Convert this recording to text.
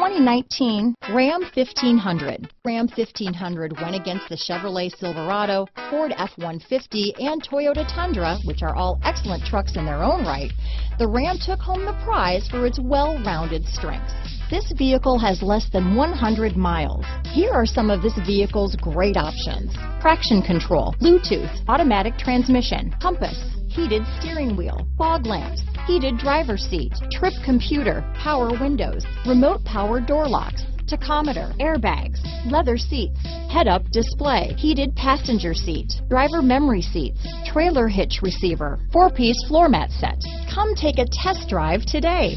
2019 Ram 1500. Ram 1500 went against the Chevrolet Silverado, Ford F-150, and Toyota Tundra, which are all excellent trucks in their own right. The Ram took home the prize for its well-rounded strengths. This vehicle has less than 100 miles. Here are some of this vehicle's great options. Traction control, Bluetooth, automatic transmission, compass, heated steering wheel, fog lamps, heated driver seat, trip computer, power windows, remote power door locks, tachometer, airbags, leather seats, head-up display, heated passenger seat, driver memory seats, trailer hitch receiver, four-piece floor mat set. Come take a test drive today.